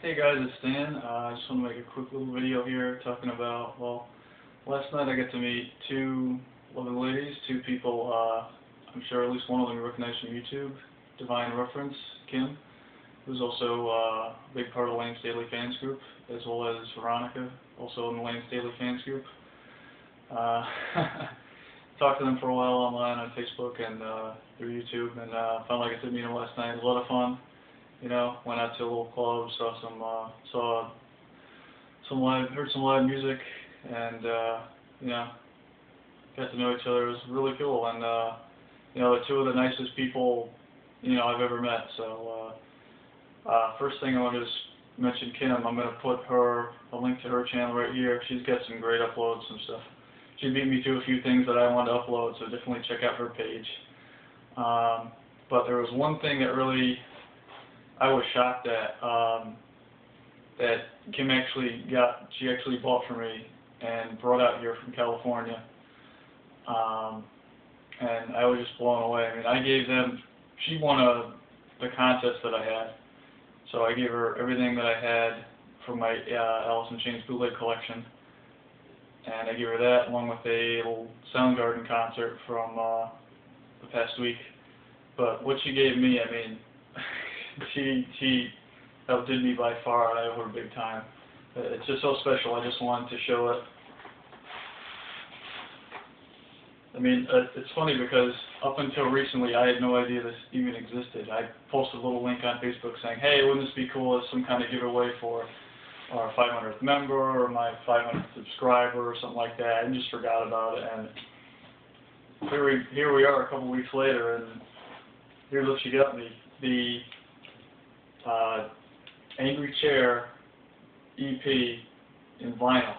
Hey guys, it's Stan. Uh, I just want to make a quick little video here talking about, well, last night I got to meet two lovely ladies, two people, uh, I'm sure at least one of them you recognize from YouTube, Divine Reference, Kim, who's also uh, a big part of the Layne Staley fans group, as well as Veronica, also in the Layne Staley fans group. Uh, talked to them for a while online on Facebook and uh, through YouTube, and uh, finally got to meet them last night. It was a lot of fun you know, went out to a little club, saw some, uh, saw some live, heard some live music, and, uh, you know, got to know each other. It was really cool, and, uh, you know, two of the nicest people, you know, I've ever met. So, uh, uh, first thing I want to just mention Kim. I'm going to put her, a link to her channel right here. She's got some great uploads and stuff. She beat me to a few things that I wanted to upload, so definitely check out her page. Um, but there was one thing that really I was shocked that um, that Kim actually got she actually bought for me and brought out here from California. Um, and I was just blown away. I mean, I gave them she won a the contest that I had, so I gave her everything that I had from my uh, Alice in Chains bootleg collection, and I gave her that along with a little Soundgarden concert from uh, the past week. But what she gave me, I mean she she outdid me by far, I owe her big time. It's just so special. I just wanted to show it. I mean, uh, it's funny because up until recently, I had no idea this even existed. I posted a little link on Facebook saying, "Hey, wouldn't this be cool as some kind of giveaway for our 500th member or my 500th subscriber or something like that?" And just forgot about it, and here we here we are a couple weeks later, and here's what she got me: the uh, Angry Chair EP in vinyl.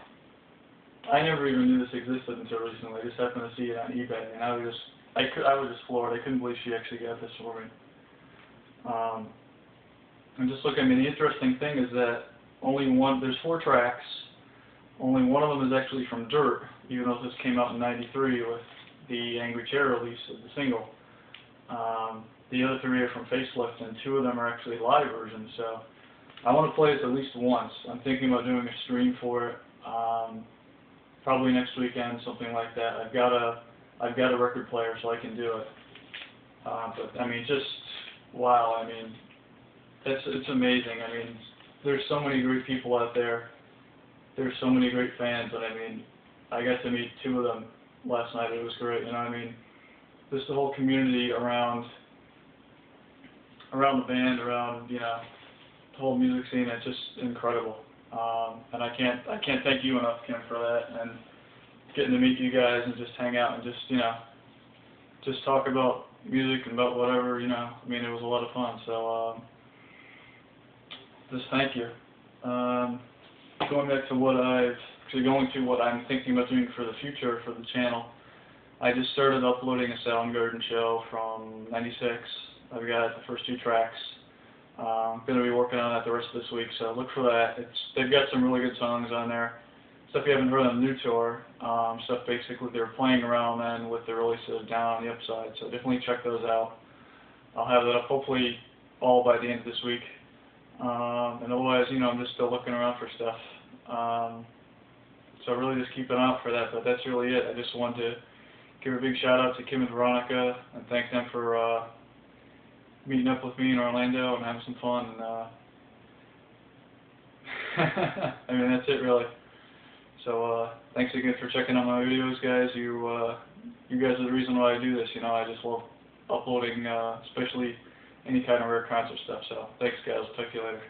I never even knew this existed until recently. I just happened to see it on eBay, and I was just, I could, I was just floored. I couldn't believe she actually got this for me. Um, and just look, I mean, the interesting thing is that only one, there's four tracks. Only one of them is actually from Dirt, even though this came out in '93 with the Angry Chair release of the single. Um, the other three are from Facelift, and two of them are actually live versions. So I want to play this at least once. I'm thinking about doing a stream for it, um, probably next weekend, something like that. I've got a I've got a record player, so I can do it. Uh, but I mean, just wow. I mean, it's it's amazing. I mean, there's so many great people out there. There's so many great fans, and I mean, I got to meet two of them last night. It was great. You know, I mean, just the whole community around around the band, around you know the whole music scene. It's just incredible, um, and I can't I can't thank you enough, Kim, for that and getting to meet you guys and just hang out and just you know just talk about music and about whatever you know. I mean, it was a lot of fun. So um, just thank you. Um, going back to what I've actually going to what I'm thinking about doing for the future for the channel. I just started uploading a Soundgarden show from '96 I've got the first two tracks. I'm going to be working on that the rest of this week, so look for that. It's they've got some really good songs on there. Stuff you haven't heard on the new tour. Um, stuff basically they're playing around then with the releases down on the upside. So definitely check those out. I'll have that up hopefully all by the end of this week. Um, and otherwise, you know, I'm just still looking around for stuff. Um, so really just keep an eye out for that. But that's really it. I just wanted to give a big shout out to Kim and Veronica and thank them for uh, meeting up with me in Orlando and having some fun. And, uh, I mean, that's it really. So uh, thanks again for checking out my videos, guys. You uh, you guys are the reason why I do this. You know, I just love uploading, uh, especially any kind of rare concert stuff. So thanks, guys. Talk to you later.